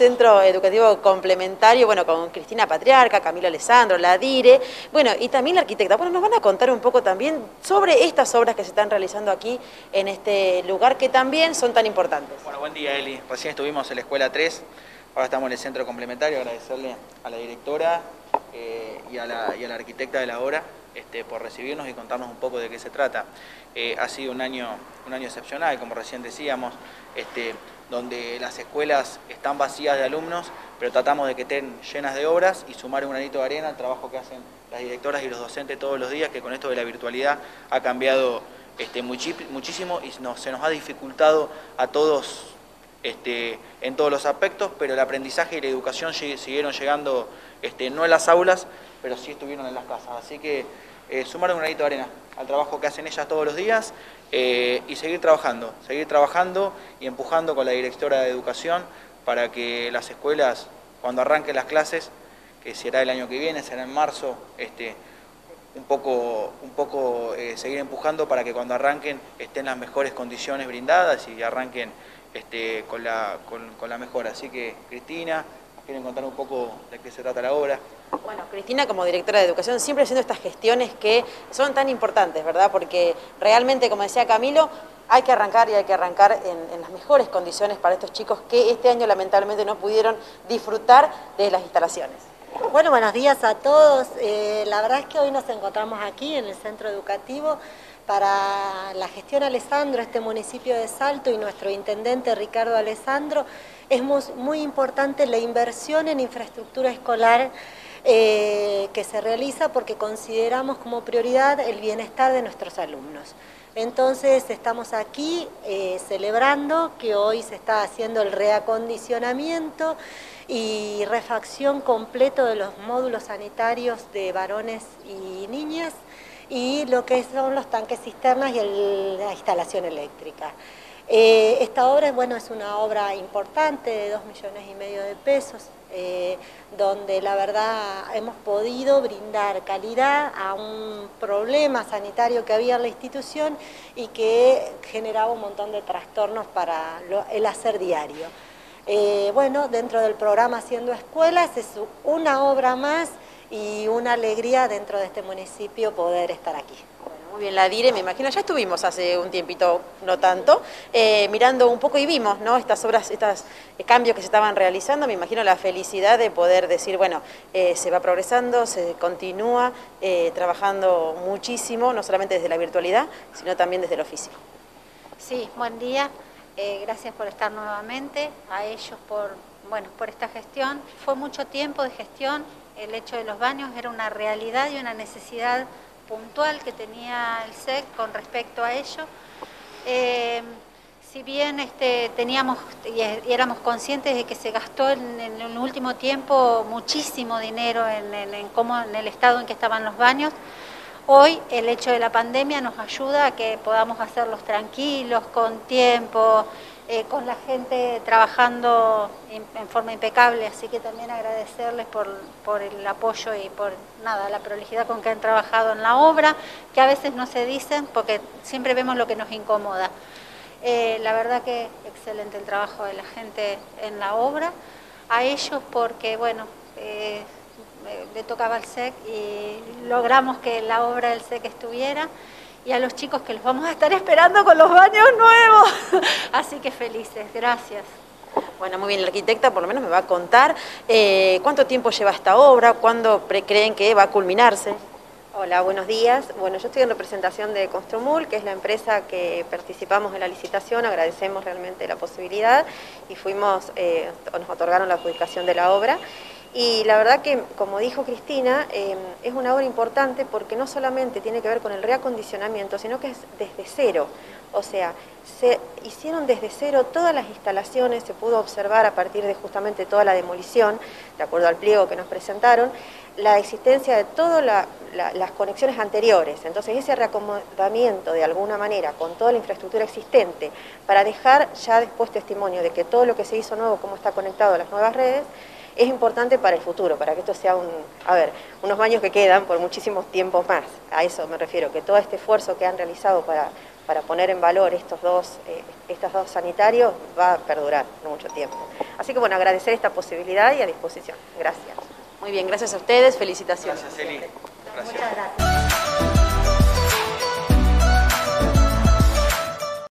Centro Educativo Complementario, bueno, con Cristina Patriarca, Camilo Alessandro, la DIRE, bueno, y también la arquitecta. Bueno, nos van a contar un poco también sobre estas obras que se están realizando aquí en este lugar que también son tan importantes. Bueno, buen día Eli. Recién estuvimos en la Escuela 3, ahora estamos en el Centro Complementario, agradecerle a la directora eh, y, a la, arquitecta de la obra este, por recibirnos y contarnos un poco de qué se trata. Eh, ha sido un año, un año excepcional, como recién decíamos, este, donde las escuelas están vacías de alumnos, pero tratamos de que estén llenas de obras y sumar un granito de arena al trabajo que hacen las directoras y los docentes todos los días, que con esto de la virtualidad ha cambiado este, muchísimo y se nos ha dificultado a todos este, en todos los aspectos, pero el aprendizaje y la educación siguieron llegando este, no en las aulas, pero sí estuvieron en las casas. Así que eh, sumar un granito de arena al trabajo que hacen ellas todos los días eh, y seguir trabajando, seguir trabajando y empujando con la directora de educación para que las escuelas, cuando arranquen las clases, que será el año que viene, será en marzo, este, un poco, un poco eh, seguir empujando para que cuando arranquen estén las mejores condiciones brindadas y arranquen este, con, la, con la mejora. Así que, Cristina, quieren contar un poco de qué se trata la obra. Bueno, Cristina como directora de educación siempre haciendo estas gestiones que son tan importantes, ¿verdad? Porque realmente, como decía Camilo, hay que arrancar y hay que arrancar en, las mejores condiciones para estos chicos que este año lamentablemente no pudieron disfrutar de las instalaciones. Bueno, buenos días a todos. Eh, la verdad es que hoy nos encontramos aquí en el centro educativo para la gestión Alessandro, este municipio de Salto y nuestro intendente Ricardo Alessandro, es muy, importante la inversión en infraestructura escolar eh, que se realiza porque consideramos como prioridad el bienestar de nuestros alumnos. Entonces estamos aquí eh, celebrando que hoy se está haciendo el reacondicionamiento y refacción completo de los módulos sanitarios de varones y niñas y lo que son los tanques cisternas y la instalación eléctrica. Eh, esta obra bueno, es una obra importante de dos millones y medio de pesos, eh, donde la verdad hemos podido brindar calidad a un problema sanitario que había en la institución y que generaba un montón de trastornos para el hacer diario. Eh, bueno, dentro del programa Haciendo Escuelas es una obra más y una alegría dentro de este municipio poder estar aquí. muy bien, la DIRE, me imagino, ya estuvimos hace un tiempito, no tanto, eh, mirando un poco y vimos ¿no? estas obras, estos eh, cambios que se estaban realizando, me imagino la felicidad de poder decir, bueno, eh, se va progresando, se continúa trabajando muchísimo, no solamente desde la virtualidad, sino también desde el oficio. Sí, buen día, gracias por estar nuevamente, a ellos por, bueno, por esta gestión. Fue mucho tiempo de gestión, el hecho de los baños era una realidad y una necesidad puntual que tenía el SEC con respecto a ello. Eh, si bien este, teníamos y, éramos conscientes de que se gastó en, el último tiempo muchísimo dinero en, en, cómo, en el estado en que estaban los baños, hoy el hecho de la pandemia nos ayuda a que podamos hacerlos tranquilos, con tiempo, eh, con la gente trabajando en, forma impecable, así que también agradecerles por, el apoyo y por nada, la prolijidad con que han trabajado en la obra, que a veces no se dicen porque siempre vemos lo que nos incomoda. Eh, la verdad que excelente el trabajo de la gente en la obra, a ellos porque, bueno, eh, le tocaba al SEC y logramos que la obra del SEC estuviera y a los chicos que los vamos a estar esperando con los baños nuevos. Así que felices, gracias. Bueno, muy bien, la arquitecta por lo menos me va a contar eh, cuánto tiempo lleva esta obra, cuándo creen que va a culminarse. Hola, buenos días. Bueno, yo estoy en representación de Construmul, que es la empresa que participamos en la licitación, agradecemos realmente la posibilidad y fuimos, eh, nos otorgaron la adjudicación de la obra. Y la verdad que, como dijo Cristina, eh, es una obra importante porque no solamente tiene que ver con el reacondicionamiento, sino que es desde cero. O sea, se hicieron desde cero todas las instalaciones, se pudo observar a partir de justamente toda la demolición, de acuerdo al pliego que nos presentaron, la existencia de todas las conexiones anteriores. Entonces, ese reacomodamiento de alguna manera con toda la infraestructura existente para dejar ya después testimonio de que todo lo que se hizo nuevo, cómo está conectado a las nuevas redes, es importante para el futuro, para que esto sea un, a ver, unos baños que quedan por muchísimos tiempos más. A eso me refiero, que todo este esfuerzo que han realizado para, para poner en valor estos dos, eh, estos dos sanitarios va a perdurar por mucho tiempo. Así que bueno, agradecer esta posibilidad y a disposición. Gracias. Muy bien, gracias a ustedes, felicitaciones. Gracias, Eli. Muchas gracias.